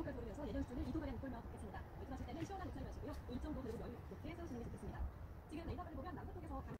고독하게 오르면서 예전 수준을 2도가량 웃돌며 걷겠습니다. 외출하실 때는 시원한 옷차림 마시고요. 일정도 그리고 여유 높게 세우시는 게 좋겠습니다. 지금 레이더를 보면 남부 쪽에서 강...